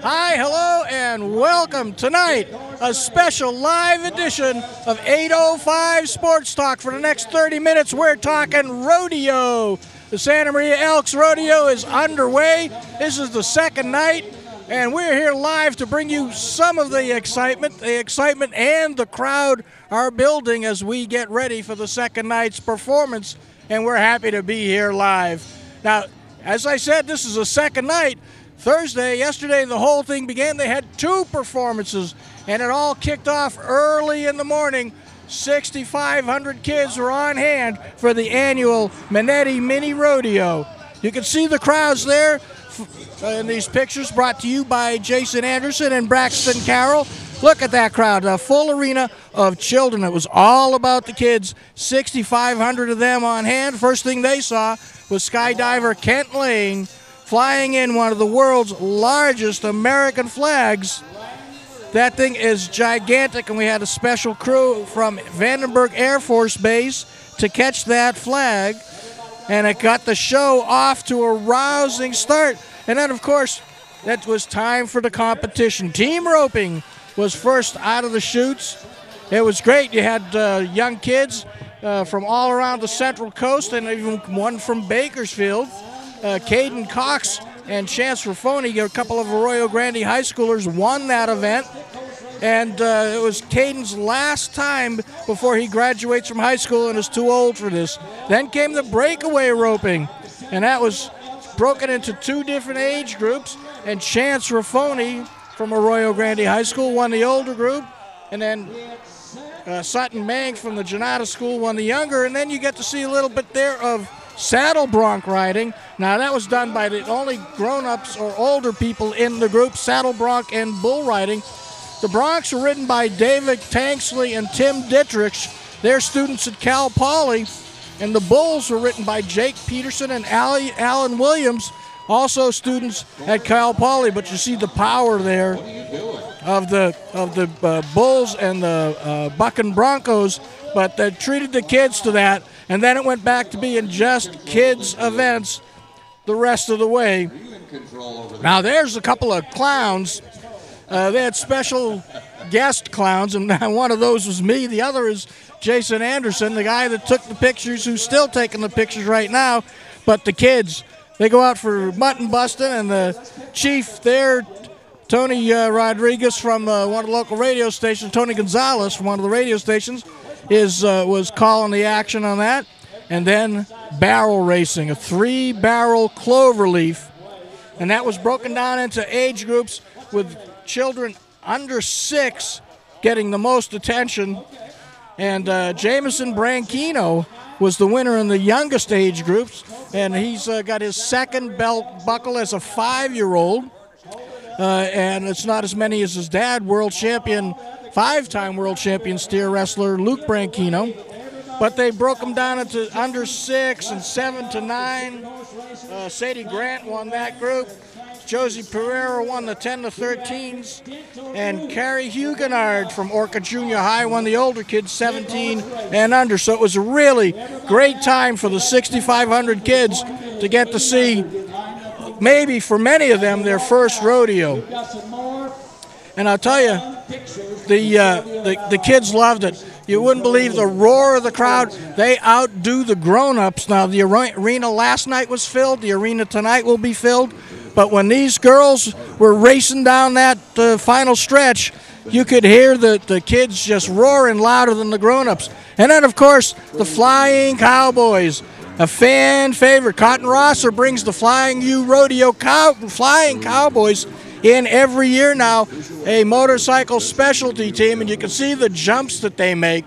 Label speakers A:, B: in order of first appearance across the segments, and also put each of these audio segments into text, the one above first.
A: Hi, hello, and welcome tonight. A special live edition of 805 Sports Talk. For the next 30 minutes, we're talking rodeo. The Santa Maria Elks Rodeo is underway. This is the second night, and we're here live to bring you some of the excitement. The excitement and the crowd are building as we get ready for the second night's performance, and we're happy to be here live. Now, as I said, this is the second night. Thursday, yesterday, the whole thing began. They had two performances, and it all kicked off early in the morning. 6,500 kids were on hand for the annual Minetti Mini Rodeo. You can see the crowds there in these pictures brought to you by Jason Anderson and Braxton Carroll. Look at that crowd, a full arena of children. It was all about the kids. 6,500 of them on hand. First thing they saw was skydiver Kent Lane flying in one of the world's largest American flags. That thing is gigantic, and we had a special crew from Vandenberg Air Force Base to catch that flag, and it got the show off to a rousing start. And then, of course, that was time for the competition. Team roping was first out of the chutes. It was great. You had uh, young kids uh, from all around the Central Coast, and even one from Bakersfield uh, Caden Cox and Chance Raffoni, a couple of Arroyo Grande high schoolers, won that event. And uh, it was Caden's last time before he graduates from high school and is too old for this. Then came the breakaway roping, and that was broken into two different age groups. And Chance Raffoni from Arroyo Grande High School won the older group, and then uh, Sutton Mang from the Janata School won the younger. And then you get to see a little bit there of saddle bronc riding. Now, that was done by the only grown ups or older people in the group, saddle bronc and bull riding. The broncs were ridden by David Tanksley and Tim Dittrich. They're students at Cal Poly. And the bulls were written by Jake Peterson and Allie, Alan Williams, also students at Cal Poly. But you see the power there of the of the uh, bulls and the uh, bucking Broncos. But they treated the kids to that and then it went back to being just kids' events the rest of the way. Now, there's a couple of clowns. Uh, they had special guest clowns, and one of those was me. The other is Jason Anderson, the guy that took the pictures, who's still taking the pictures right now. But the kids, they go out for mutton busting, and the chief there, Tony uh, Rodriguez from uh, one of the local radio stations, Tony Gonzalez from one of the radio stations, is uh, was calling the action on that, and then barrel racing, a three barrel clover leaf, and that was broken down into age groups with children under six getting the most attention, and uh, Jameson Branquinho was the winner in the youngest age groups, and he's uh, got his second belt buckle as a five-year-old. Uh, and it's not as many as his dad, world champion five time world champion steer wrestler Luke Branquinho. But they broke them down into under six and seven to nine. Uh, Sadie Grant won that group. Josie Pereira won the 10 to 13s, and Carrie Huguenard from Orcutt Junior High won the older kids 17 and under. So it was a really great time for the 6,500 kids to get to see, maybe for many of them, their first rodeo. And I'll tell you, the, uh, the, the kids loved it. You wouldn't believe the roar of the crowd. They outdo the grown ups. Now, the arena last night was filled, the arena tonight will be filled. But when these girls were racing down that uh, final stretch, you could hear the, the kids just roaring louder than the grown ups. And then, of course, the Flying Cowboys, a fan favorite. Cotton Rosser brings the Flying U Rodeo cow, Flying Cowboys in every year now a motorcycle specialty team, and you can see the jumps that they make.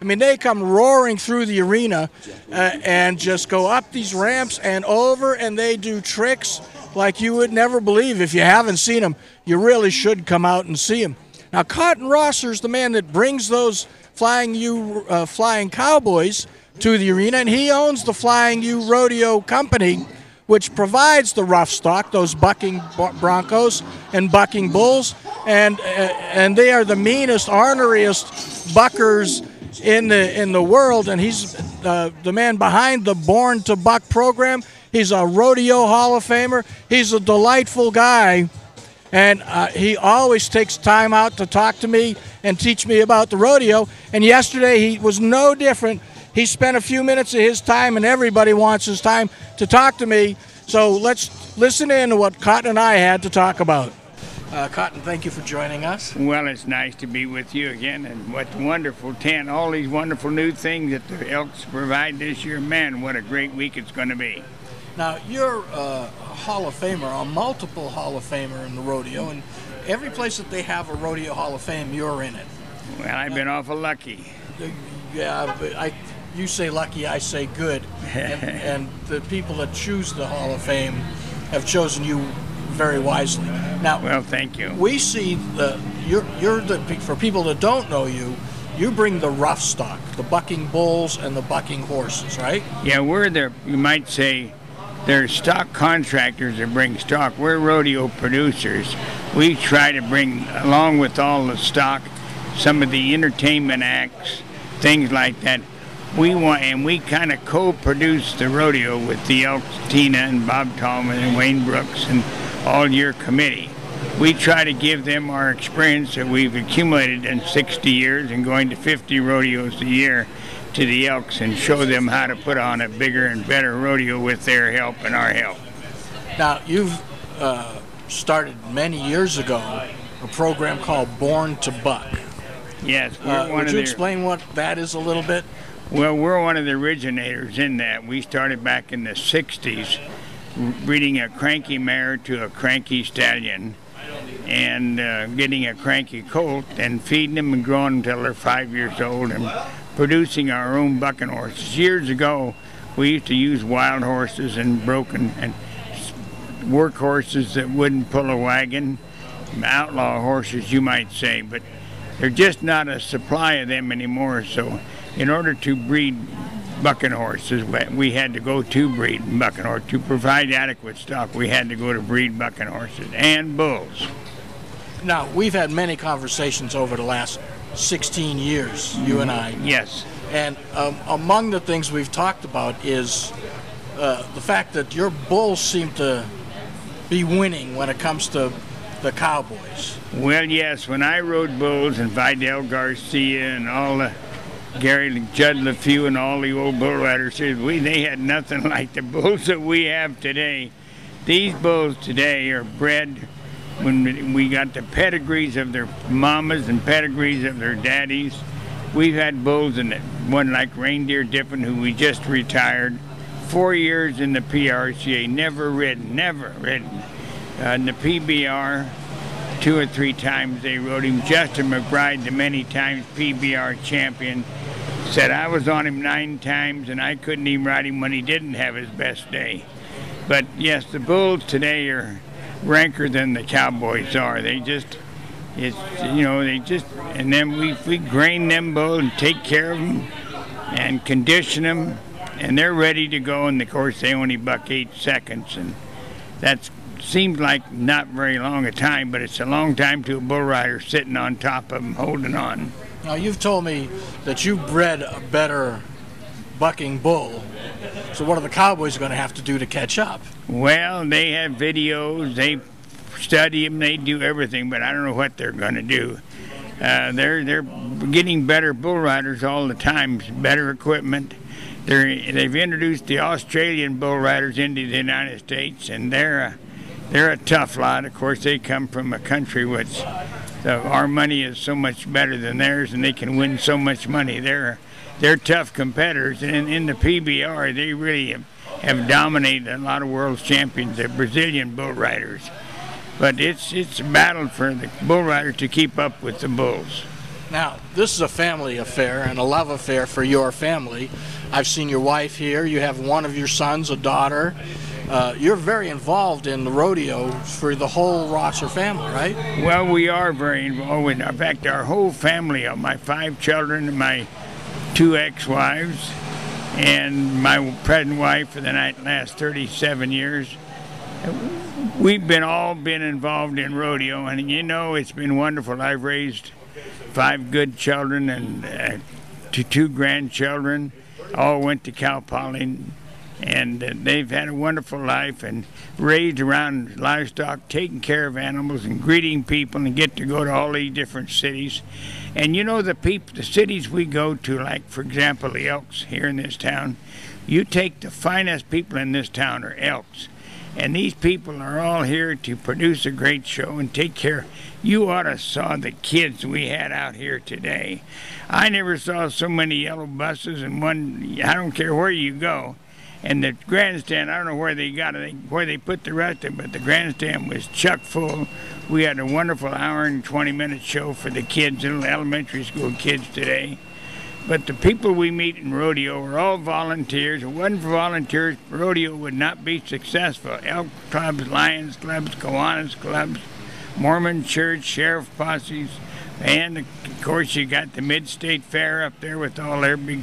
A: I mean, they come roaring through the arena uh, and just go up these ramps and over, and they do tricks like you would never believe. If you haven't seen them, you really should come out and see them. Now, Cotton Rosser is the man that brings those Flying U uh, Flying Cowboys to the arena, and he owns the Flying U Rodeo Company which provides the rough stock, those bucking Broncos and bucking bulls, and uh, and they are the meanest, orneriest buckers in the in the world. And he's uh, the man behind the Born to Buck program. He's a rodeo Hall of Famer. He's a delightful guy. And uh, he always takes time out to talk to me and teach me about the rodeo. And yesterday he was no different. He spent a few minutes of his time, and everybody wants his time to talk to me. So let's listen in to what Cotton and I had to talk about. Uh, Cotton, thank you for joining us.
B: Well, it's nice to be with you again, and what wonderful tent, all these wonderful new things that the Elks provide this year. Man, what a great week it's going to be.
A: Now, you're uh, a Hall of Famer, a multiple Hall of Famer in the rodeo, and every place that they have a rodeo Hall of Fame, you're in it.
B: Well, I've been awful lucky.
A: Yeah, but I, you say lucky, I say good, and, and the people that choose the Hall of Fame have chosen you very wisely. Now,
B: Well, thank you.
A: we see the you're you're the for people that don't know you, you bring the rough stock, the bucking bulls and the bucking horses, right?
B: Yeah, we're the, you might say, they're stock contractors that bring stock. We're rodeo producers. We try to bring, along with all the stock, some of the entertainment acts, things like that. We want, and we kind of co-produce the rodeo with the Elks, Tina and Bob Tallman and Wayne Brooks and all your committee. We try to give them our experience that we've accumulated in 60 years and going to 50 rodeos a year to the Elks and show them how to put on a bigger and better rodeo with their help and our help.
A: Now you've uh, started many years ago a program called Born to Buck.
B: Yes, we're
A: Uh,
B: one
A: would you explain what that is a little bit?
B: Well, we're one of the originators in that. We started back in the 60s breeding a cranky mare to a cranky stallion and uh, getting a cranky colt and feeding them and growing them until they're five years old and producing our own bucking horses. Years ago, we used to use wild horses and broken and work horses that wouldn't pull a wagon, outlaw horses, you might say, but there's just not a supply of them anymore. So, in order to breed bucking horses, we- had to go to breed bucking horses. To provide adequate stock, we had to go to breed bucking horses and bulls.
A: Now we've had many conversations over the last 16 years, you and I,
B: Yes.
A: and um, among the things we've talked about is uh, the fact that your bulls seem to be winning when it comes to the Cowboys.
B: Well, yes, when I rode bulls and Vidal Garcia and all the Gary Judd LeFew and all the old bull riders, we they had nothing like the bulls that we have today. These bulls today are bred when we got the pedigrees of their mamas and pedigrees of their daddies. We've had bulls in it. One like Reindeer Dippin, who we just retired, four years in the PRCA, never ridden, never ridden. Uh, in the PBR, two or three times they rode him. Justin McBride, the many times PBR champion, said I was on him nine times and I couldn't even ride him when he didn't have his best day. But yes, the bulls today are ranker than the cowboys are. They just, it's you know they just, and then we we grain them bulls and take care of them and condition them, and they're ready to go. And of course they only buck eight seconds, and that's seems like not very long a time, but it's a long time to a bull rider sitting on top of them holding on.
A: Now you've told me that you bred a better bucking bull. So what are the Cowboys going to have to do to catch up?
B: Well, they have videos, they study them, they do everything, but I don't know what they're going to do. Uh, they're they're getting better bull riders all the time, better equipment. They're they've introduced the Australian bull riders into the United States, and they're a, they're a tough lot. Of course, they come from a country which so our money is so much better than theirs, and they can win so much money. They're they're tough competitors, and in, in the PBR, they really have, have dominated a lot of world champions, the Brazilian bull riders. But it's it's a battle for the bull rider to keep up with the bulls.
A: Now, this is a family affair and a love affair for your family. I've seen your wife here. You have one of your sons, a daughter. Uh, you're very involved in the rodeo for the whole Rosser family, right?
B: Well, we are very involved. In, in fact, our whole family, of my five children, and my two ex-wives, and my present wife for the last 37 years. We've been all been involved in rodeo, and you know it's been wonderful. I've raised five good children and uh, two, two grandchildren. All went to Cal Poly. and uh, they've had a wonderful life and raised around livestock, taking care of animals and greeting people, and get to go to all these different cities. And you know the people, the cities we go to, like for example the Elks here in this town. You take the finest people in this town are Elks, and these people are all here to produce a great show and take care. You ought to saw the kids we had out here today. I never saw so many yellow buses and one. I don't care where you go and the grandstand, I don't know where they got it, where they put the rest of it, but the grandstand was chuck full. We had a wonderful hour and 20 minute show for the kids, little elementary school kids today. But the people we meet in rodeo are all volunteers. If it wasn't for volunteers, rodeo would not be successful. Elk clubs, Lions clubs, Kiwanis clubs, Mormon church, sheriff posses, and of course you got the Mid-State Fair up there with all their big,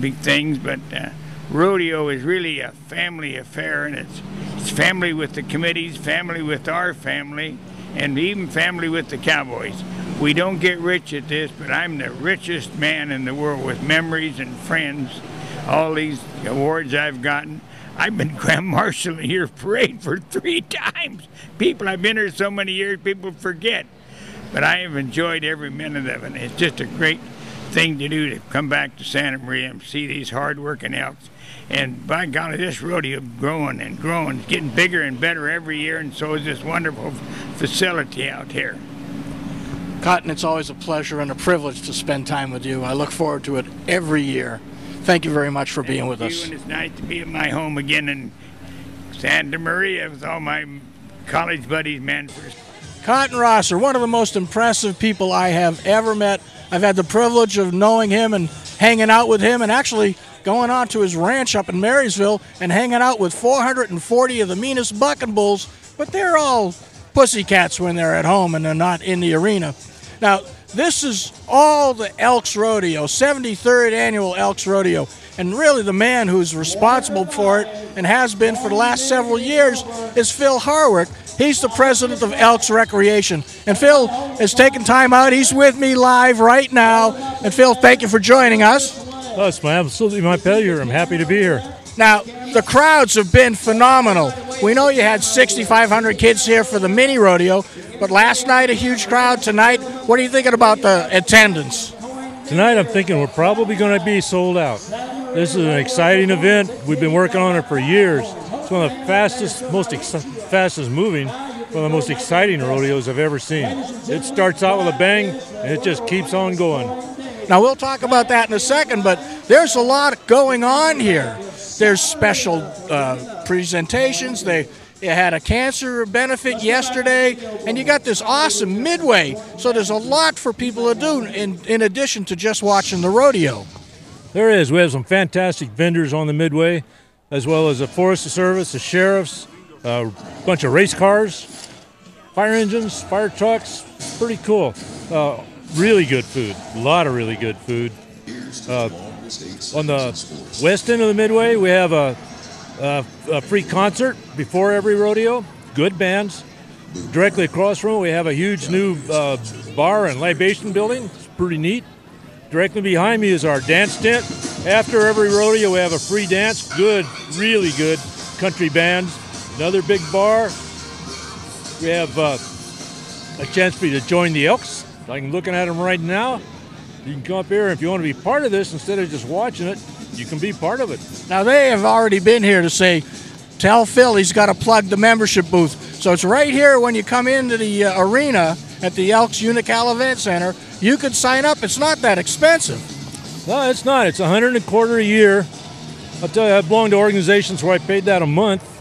B: big things. But uh, rodeo is really a family affair, and it's, it's family with the committees, family with our family, and even family with the Cowboys. We don't get rich at this, but I'm the richest man in the world with memories and friends. All these awards I've gotten. I've been Grand Marshal of Year parade for three times. People, I've been here so many years, people forget. But I have enjoyed every minute of it. It's just a great thing to do to come back to Santa Maria and see these hard-working elks. And by golly, this rodeo growing and growing, it's getting bigger and better every year, and so is this wonderful facility out here.
A: Cotton, it's always a pleasure and a privilege to spend time with you. I look forward to it every year. Thank you very much for
B: Thank
A: being with
B: you,
A: us.
B: And it's nice to be at my home again in Santa Maria with all my college buddies, man.
A: Cotton Rosser, one of the most impressive people I have ever met. I've had the privilege of knowing him and hanging out with him and actually going on to his ranch up in Marysville and hanging out with 440 of the meanest bucking bulls, but they're all pussycats when they're at home and they're not in the arena. Now, this is all the Elks Rodeo, 73rd annual Elks Rodeo. And really, the man who's responsible for it and has been for the last several years is Phil Harwick. He's the president of Elks Recreation. And Phil has taken time out. He's with me live right now. And Phil, thank you for joining us.
C: Oh, it's my absolutely my pleasure. I'm happy to be here.
A: Now, the crowds have been phenomenal. We know you had 6,500 kids here for the mini rodeo, but last night a huge crowd. Tonight, what are you thinking about the attendance?
C: Tonight, I'm thinking we're probably going to be sold out. This is an exciting event. We've been working on it for years. It's one of the fastest, most ex- fastest moving, one of the most exciting rodeos I've ever seen. It starts out with a bang, and it just keeps on going.
A: Now, we'll talk about that in a second, but there's a lot going on here. There's special uh, presentations. They had a cancer benefit yesterday, and you got this awesome midway. So there's a lot for people to do in, in addition to just watching the rodeo.
C: There is. We have some fantastic vendors on the midway, as well as the Forest Service, the sheriffs, a bunch of race cars, fire engines, fire trucks. Pretty cool. Uh, really good food. A lot of really good food. Uh, on the west end of the midway, we have a, a, a free concert before every rodeo. Good bands. Directly across from it, we have a huge new uh, bar and libation building. It's pretty neat. Directly behind me is our dance tent. After every rodeo, we have a free dance. Good, really good country bands. Another big bar. We have uh, a chance for you to join the Elks. I'm looking at them right now. You can come up here if you want to be part of this instead of just watching it. You can be part of it.
A: Now, they have already been here to say, tell Phil he's got to plug the membership booth. So it's right here when you come into the uh, arena at the Elks Unocal Event Center. You can sign up. It's not that expensive.
C: No, it's not. It's a hundred and a quarter a year. I'll tell you, I belong to organizations where I paid that a month,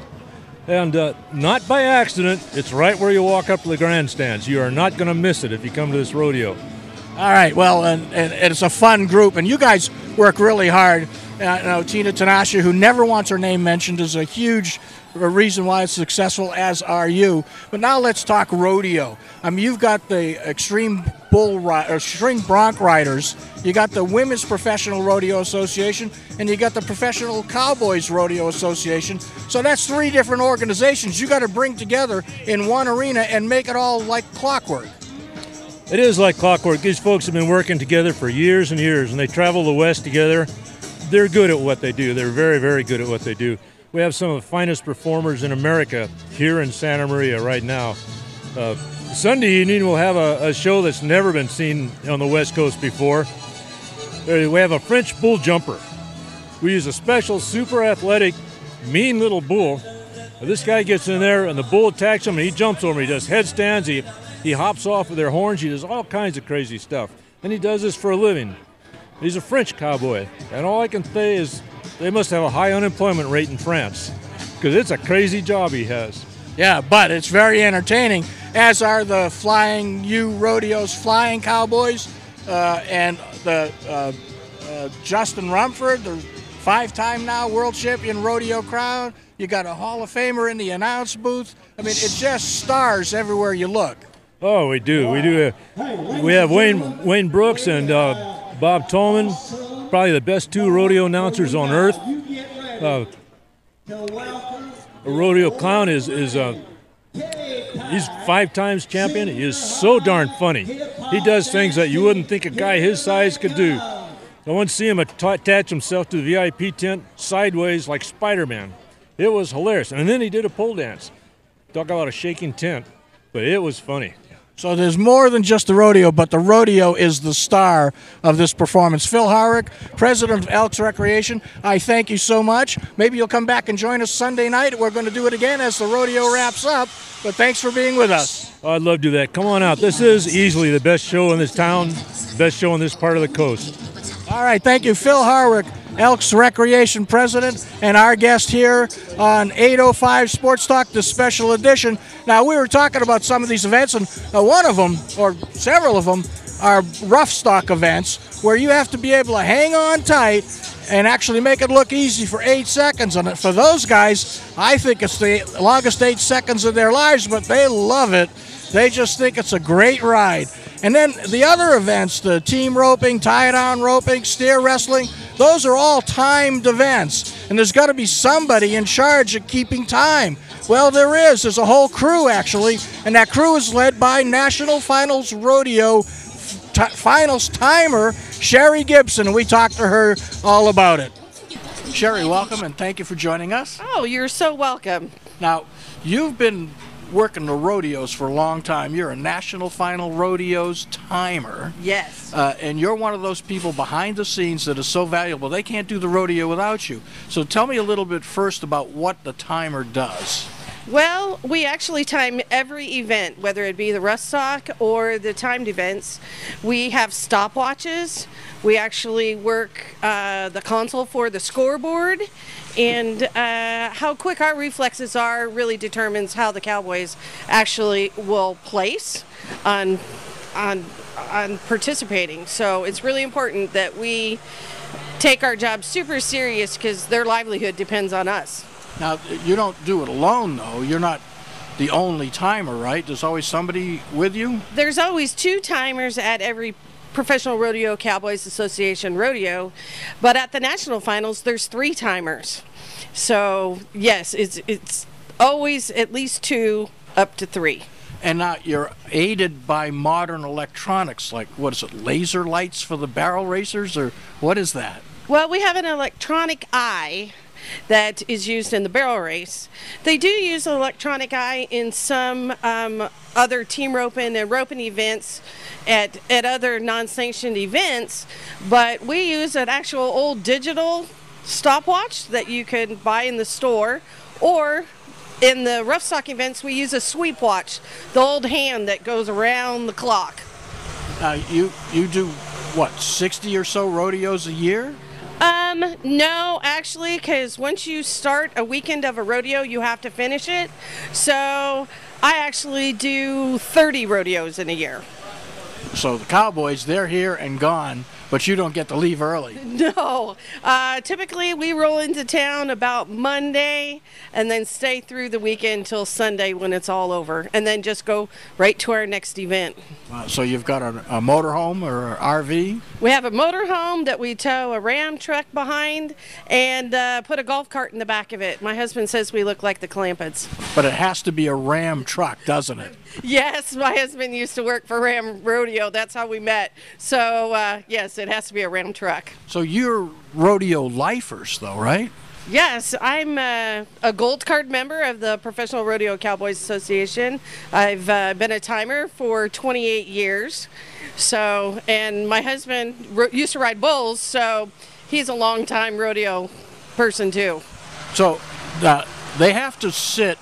C: and uh, not by accident. It's right where you walk up to the grandstands. You are not going to miss it if you come to this rodeo.
A: All right. Well, and, and, it's a fun group, and you guys work really hard. Uh, you know, Tina Tanasha, who never wants her name mentioned, is a huge reason why it's successful, as are you. But now let's talk rodeo. I mean, you've got the extreme bull ri- or string bronc riders, you got the Women's Professional Rodeo Association, and you got the Professional Cowboys Rodeo Association. So that's three different organizations you got to bring together in one arena and make it all like clockwork.
C: It is like clockwork. These folks have been working together for years and years, and they travel the West together. they're good at what they do. They're very, very good at what they do. We have some of the finest performers in America here in Santa Maria right now. Uh, Sunday evening, we'll have a, a, show that's never been seen on the West Coast before. Uh, we have a French bull jumper. We use a special, super athletic, mean little bull. This guy gets in there, and the bull attacks him, and he jumps over. him. He does headstands. He he hops off of their horns. He does all kinds of crazy stuff, and he does this for a living. He's a French cowboy, and all I can say is they must have a high unemployment rate in France because it's a crazy job he has.
A: Yeah, but it's very entertaining, as are the Flying U Rodeos Flying Cowboys uh, and the uh, uh, Justin Rumford, the five-time now world champion rodeo crowd. You got a Hall of Famer in the announce booth. I mean, it just stars everywhere you look.
C: Oh, we do. We do. Uh, we have Wayne Wayne Brooks and uh, Bob Tallman, probably the best two rodeo announcers on earth. A rodeo clown is is uh, he's five times champion. He is so darn funny. He does things that you wouldn't think a guy his size could do. I once see him attach himself to the VIP tent sideways like Spider-Man. It was hilarious. And then he did a pole dance. Talk about a shaking tent, but it was funny.
A: So there's more than just the rodeo, but the rodeo is the star of this performance. Phil Harwick, president of Elks Recreation, I thank you so much. Maybe you'll come back and join us Sunday night. We're going to do it again as the rodeo wraps up. But thanks for being with us.
C: Oh, I'd love to do that. Come on out. This is easily the best show in this town, best show in this part of the coast.
A: All right, thank you, Phil Harwick. Elks Recreation President, and our guest here on 805 Sports Talk, the special edition. Now, we were talking about some of these events, and uh, one of them, or several of them, are rough stock events where you have to be able to hang on tight and actually make it look easy for eight seconds. And for those guys, I think it's the longest eight seconds of their lives, but they love it. They just think it's a great ride. And then the other events, the team roping, tie down roping, steer wrestling, those are all timed events. And there's got to be somebody in charge of keeping time. Well, there is. There's a whole crew, actually. And that crew is led by National Finals Rodeo Finals timer, Sherry Gibson. We talked to her all about it. Sherry, welcome and thank you for joining us.
D: Oh, you're so welcome.
A: Now, you've been working the rodeos for a long time. You're a national final rodeos timer.
D: Yes.
A: Uh, and you're one of those people behind the scenes that is so valuable. They can't do the rodeo without you. So tell me a little bit first about what the timer does.
D: Well, we actually time every event, whether it be the rough stock or the timed events. We have stopwatches. We actually work uh, the console for the scoreboard, and uh, how quick our reflexes are really determines how the Cowboys actually will place on on on participating. So it's really important that we take our job super serious because their livelihood depends on us.
A: Now, you don't do it alone, though. You're not the only timer, right? There's always somebody with you?
D: There's always two timers at every Professional Rodeo Cowboys Association rodeo, but at the national finals, there's three timers. So, yes, it's, it's always at least two, up to three.
A: And now you're aided by modern electronics, like what is it, laser lights for the barrel racers, or what is that?
D: Well, we have an electronic eye that is used in the barrel race. They do use an electronic eye in some um, other team roping and roping events at, at other non-sanctioned events, but we use an actual old digital stopwatch that you can buy in the store or in the rough stock events we use a sweep watch the old hand that goes around the clock
A: uh, you you do what 60 or so rodeos a year
D: um, no, actually, because once you start a weekend of a rodeo, you have to finish it. So I actually do 30 rodeos in a year.
A: So the Cowboys, they're here and gone but you don't get to leave early.
D: No. Uh, typically, we roll into town about Monday and then stay through the weekend until Sunday when it's all over, and then just go right to our next event.
A: Uh, so you've got a, a motorhome or an RV?
D: We have a motorhome that we tow a Ram truck behind and uh, put a golf cart in the back of it. My husband says we look like the Clampetts.
A: But it has to be a Ram truck, doesn't it?
D: Yes, my husband used to work for Ram Rodeo. That's how we met. So, uh, yes, it has to be a Ram truck.
A: So you're rodeo lifers, though, right?
D: Yes, I'm uh, a gold card member of the Professional Rodeo Cowboys Association. I've uh, been a timer for 28 years. So, and my husband used to ride bulls, so he's a long time rodeo person too.
A: So uh, they have to sit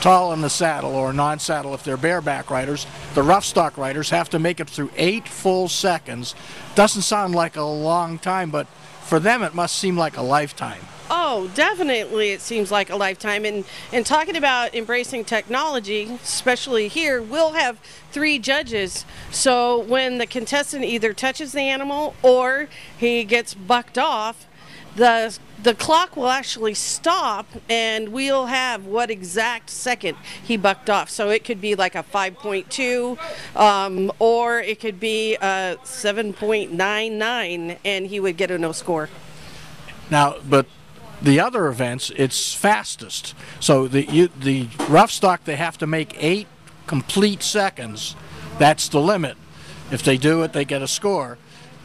A: tall in the saddle or non-saddle if they're bareback riders. The rough stock riders have to make it through eight full seconds. Doesn't sound like a long time, but for them it must seem like a lifetime.
D: Oh, definitely. It seems like a lifetime. And and talking about embracing technology, especially here, we'll have three judges. So when the contestant either touches the animal or he gets bucked off, the the clock will actually stop and we'll have what exact second he bucked off. So it could be like a 5.2 um, or it could be a 7.99 and he would get a no score.
A: Now, but the other events, it's fastest. So the you, the rough stock they have to make eight complete seconds. That's the limit. If they do it, they get a score.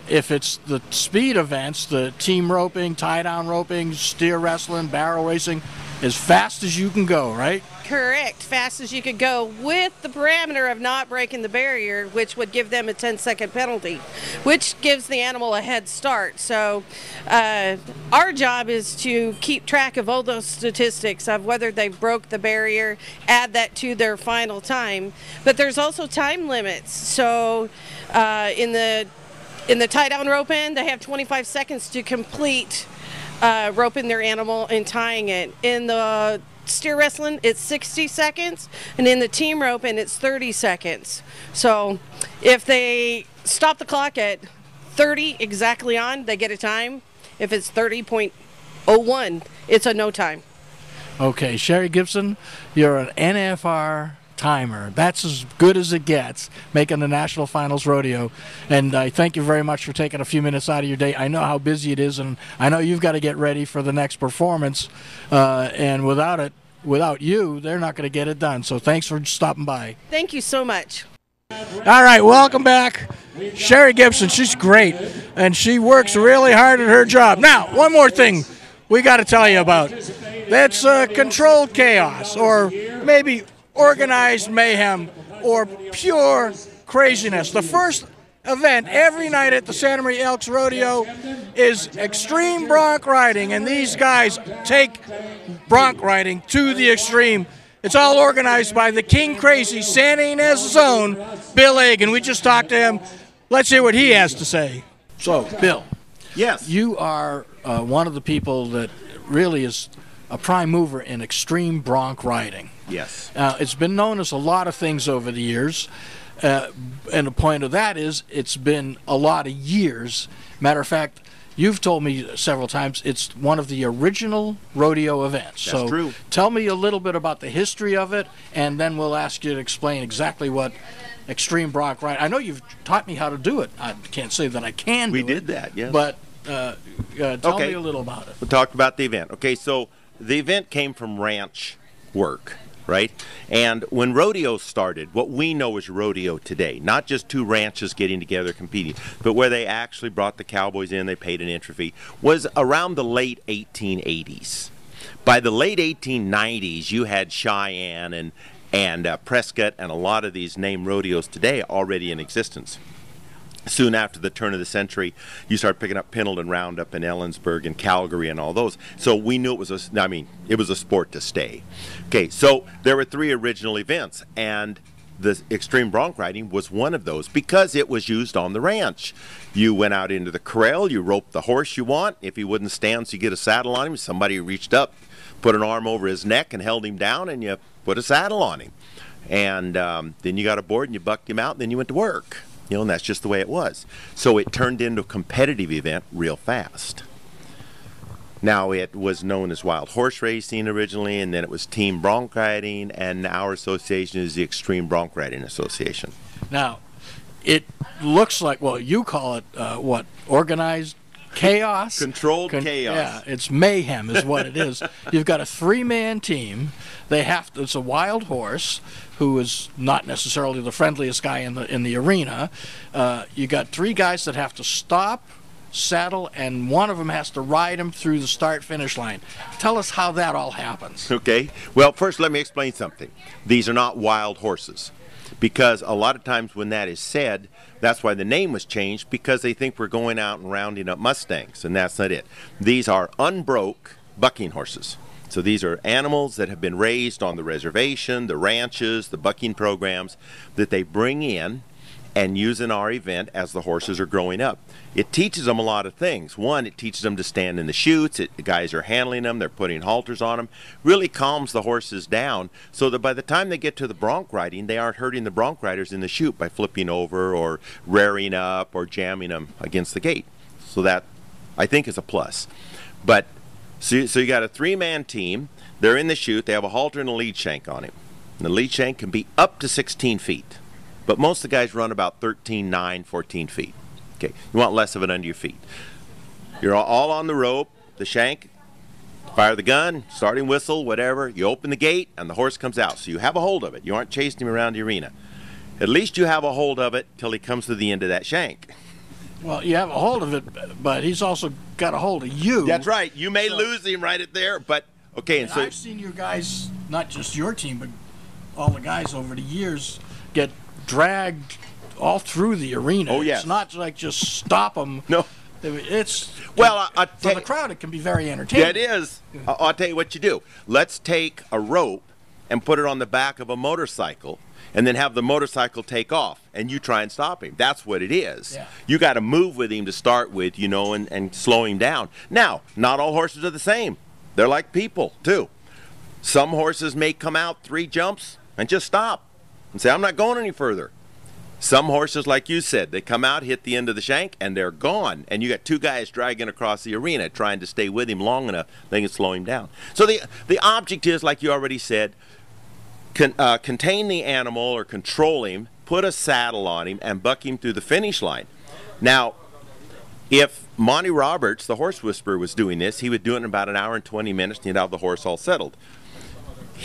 A: If it's the speed events, the team roping, tie down roping, steer wrestling, barrel racing, as fast as you can go, right?
D: Correct, fast as you could go with the parameter of not breaking the barrier, which would give them a 10 second penalty, which gives the animal a head start. So, uh, our job is to keep track of all those statistics of whether they broke the barrier, add that to their final time. But there's also time limits. So, uh, in the in the tie down rope roping, they have 25 seconds to complete uh, roping their animal and tying it. In the steer wrestling, it's 60 seconds, and in the team rope, roping, it's 30 seconds. So if they stop the clock at 30 exactly on, they get a time. If it's 30.01, it's a no time.
A: Okay, Sherry Gibson, you're an NFR timer. That's as good as it gets, making the National Finals Rodeo. And I thank you very much for taking a few minutes out of your day. I know how busy it is, and I know you've got to get ready for the next performance. Uh, and without it, without you, they're not going to get it done. So thanks for stopping by.
D: Thank you so much.
A: All right, welcome back. Sherry Gibson, she's great, and she works really hard at her job. Now, one more thing we got to tell you about. That's uh, controlled chaos, or maybe organized mayhem or pure craziness. The first event every night at the Santa Maria Elks Rodeo is extreme bronc riding, and these guys take bronc riding to the extreme. It's all organized by the King Crazy Santa Ynez's own Bill Agin. We just talked to him. Let's hear what he has to say. So, Bill.
E: Yes.
A: You are uh, one of the people that really is a prime mover in extreme bronc riding.
E: Yes.
A: Uh, it's been known as a lot of things over the years. Uh, and the point of that is it's been a lot of years. Matter of fact, you've told me several times it's one of the original rodeo events.
E: That's
A: so
E: true.
A: tell me a little bit about the history of it, and then we'll ask you to explain exactly what extreme bronc ride. I know you've taught me how to do it. I can't say that I can. Do it.
E: We did
A: it,
E: that, yes.
A: But uh, uh, tell
E: Okay.
A: me a little about it.
E: We talked about the event. Okay, so the event came from ranch work, right? And when rodeo started, what we know as rodeo today, not just two ranches getting together competing, but where they actually brought the cowboys in, they paid an entry fee, was around the late 1880s. By the late 1890s, you had Cheyenne and and uh, Prescott and a lot of these name rodeos today already in existence. Soon after the turn of the century, you start picking up Pendleton Roundup in Ellensburg and Calgary and all those. So we knew it was a, I mean, it was a sport to stay. Okay, so there were three original events, and the extreme bronc riding was one of those because it was used on the ranch. You went out into the corral, you roped the horse you want. If he wouldn't stand, so you get a saddle on him. Somebody reached up, put an arm over his neck, and held him down, and you put a saddle on him. And um, then you got aboard and you bucked him out, and then you went to work. You know, and that's just the way it was. So it turned into a competitive event real fast. Now it was known as wild horse racing originally, and then it was team bronc riding, and our association is the Extreme Bronc Riding Association.
A: Now, it looks like well, you call it uh, what organized chaos,
E: Controlled chaos.
A: Yeah, it's mayhem, is what it is. You've got a three-man team. They have to, it's a wild horse who is not necessarily the friendliest guy in the in the arena. Uh, you got three guys that have to stop, saddle, and one of them has to ride him through the start finish line. Tell us how that all happens.
E: Okay. Well, first let me explain something. These are not wild horses. Because a lot of times when that is said, that's why the name was changed because they think we're going out and rounding up Mustangs, and that's not it. These are unbroke bucking horses. So these are animals that have been raised on the reservation, the ranches, the bucking programs that they bring in and using our event as the horses are growing up. It teaches them a lot of things. One, it teaches them to stand in the chutes. It, the guys are handling them. They're putting halters on them. Really calms the horses down so that by the time they get to the bronc riding, they aren't hurting the bronc riders in the chute by flipping over or rearing up or jamming them against the gate. So that, I think, is a plus. But so, so you got a three-man team. They're in the chute. They have a halter and a lead shank on him. And the lead shank can be up to 16 feet. But most of the guys run about 13, 9, 14 feet. Okay, you want less of it under your feet. You're all on the rope, the shank, fire the gun, starting whistle, whatever. You open the gate, and the horse comes out. So you have a hold of it. You aren't chasing him around the arena. At least you have a hold of it till he comes to the end of that shank.
A: Well, you have a hold of it, but he's also got a hold of you.
E: That's right. You may
A: So-
E: lose him right at there, but okay. And
A: And
E: so
A: I've seen you guys, not just your team, but all the guys over the years, get dragged all through the arena.
E: Oh, yes.
A: It's not like just stop them.
E: no.
A: It's
E: Well, I, I
A: for the crowd, it can be very
E: Yeah,
A: entertaining.
E: it is. I'll tell you what you do. Let's take a rope and put it on the back of a motorcycle and then have the motorcycle take off and you try and stop him. That's what it is.
A: Yeah.
E: You got to move with him to start with, you know, and, and slow him down. Now, not all horses are the same. They're like people, too. Some horses may come out three jumps and just stop and say, I'm not going any further. Some horses, like you said, they come out, hit the end of the shank, and they're gone. And you got two guys dragging across the arena trying to stay with him long enough they can slow him down. So the the object is, like you already said, con, uh, contain the animal or control him, put a saddle on him, and buck him through the finish line. Now, if Monty Roberts, the horse whisperer, was doing this, he would do it in about an hour and 20 minutes, and he'd have the horse all settled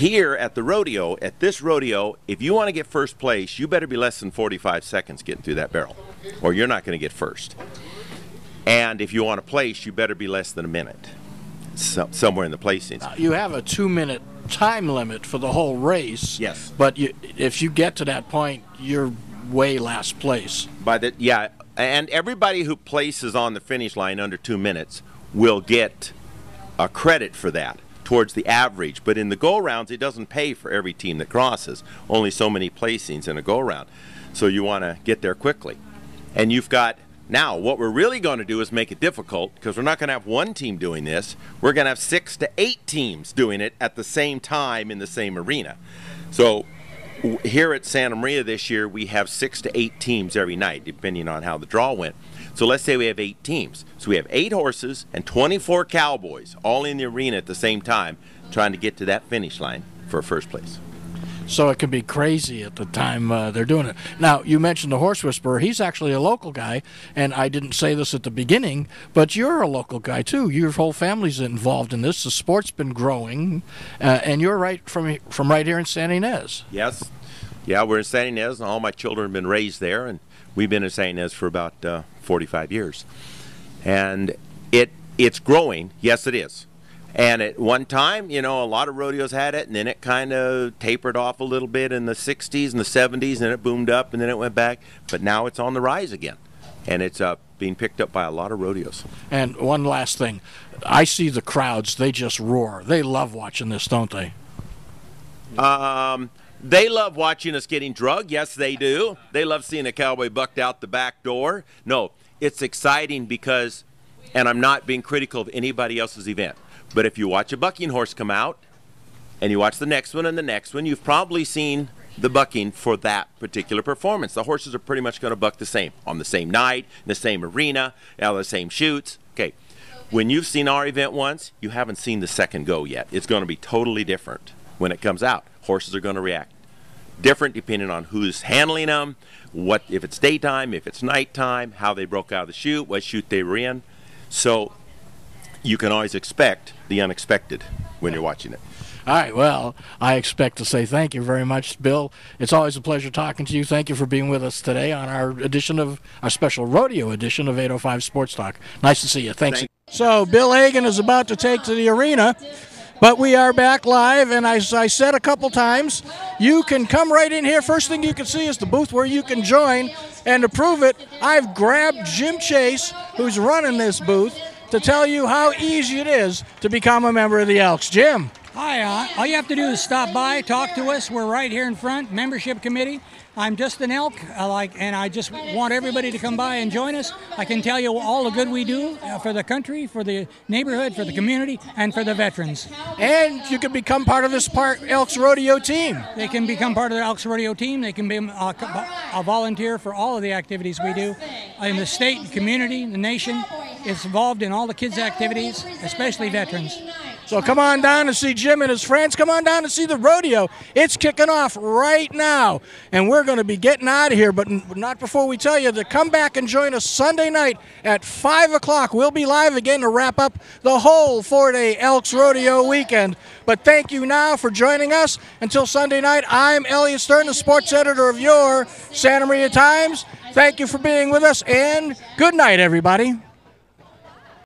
E: here at the rodeo, at this rodeo, if you want to get first place, you better be less than 45 seconds getting through that barrel, or you're not going to get first. And if you want a place, you better be less than a minute, so, somewhere in the placings.
A: You have a two-minute time limit for the whole race.
E: Yes.
A: But you, if you get to that point, you're way last place.
E: By the yeah, and everybody who places on the finish line under two minutes will get a credit for that towards the average. But in the go rounds, it doesn't pay for every team that crosses. Only so many placings in a go round, so you want to get there quickly. And you've got now what we're really going to do is make it difficult because we're not going to have one team doing this. We're going to have six to eight teams doing it at the same time in the same arena. So here at Santa Maria this year, we have six to eight teams every night, depending on how the draw went. So let's say we have eight teams. So we have eight horses and 24 cowboys all in the arena at the same time, trying to get to that finish line for first place.
A: So it can be crazy at the time uh, they're doing it. Now, you mentioned the horse whisperer. He's actually a local guy, and I didn't say this at the beginning, but you're a local guy too. Your whole family's involved in this. The sport's been growing, uh, and you're right from from right here in San Ynez.
E: Yes. Yeah, we're in San Ynez, and all my children have been raised there, and we've been in San Ynez for about uh, 45 years. And it it's growing. Yes, it is. And at one time, you know, a lot of rodeos had it, and then it kind of tapered off a little bit in the 60s and the 70s, and then it boomed up, and then it went back. But now it's on the rise again, and it's uh, being picked up by a lot of rodeos.
A: And one last thing, I see the crowds. They just roar. They love watching this, don't they?
E: Um, they love watching us getting drugged. Yes, they do. They love seeing a cowboy bucked out the back door. No, it's exciting because, and I'm not being critical of anybody else's event, but if you watch a bucking horse come out and you watch the next one and the next one, you've probably seen the bucking for that particular performance. The horses are pretty much going to buck the same on the same night, in the same arena, out of the same chutes. Okay. When you've seen our event once, you haven't seen the second go yet. It's going to be totally different when it comes out. Horses are going to react different depending on who's handling them, what if it's daytime, if it's nighttime, how they broke out of the chute, what chute they were in. So you can always expect the unexpected when you're watching it.
A: All right. Well, I expect to say thank you very much, Bill. It's always a pleasure talking to you. Thank you for being with us today on our edition of our special rodeo edition of 805 Sports Talk. Nice to see you. Thanks.
E: Thank-
A: so, Bill Agin is about to take to the arena. But we are back live, and as I said a couple times, you can come right in here. First thing you can see is the booth where you can join. And to prove it, I've grabbed Jim Chase, who's running this booth, to tell you how easy it is to become a member of the Elks. Jim.
F: Hi, uh, all you have to do is stop by, talk to us. We're right here in front, membership committee. I'm just an elk, I like, and I just want everybody to come by and join us. I can tell you all the good we do uh, for the country, for the neighborhood, for the community, and for the veterans.
A: And you can become part of this Park Elks Rodeo team.
F: They can become part of the Elks Rodeo team. They can be uh, co- a volunteer for all of the activities we do in the state, community, the nation. It's involved in all the kids' activities, especially veterans.
A: So come on down to see Jim and his friends. Come on down to see the rodeo. It's kicking off right now. And we're going to be getting out of here, but not before we tell you to come back and join us Sunday night at 5 o'clock. We'll be live again to wrap up the whole four day Elks Rodeo weekend. But thank you now for joining us. Until Sunday night, I'm Elliott Stern, the sports editor of your Santa Maria Times. Thank you for being with us, and good night, everybody.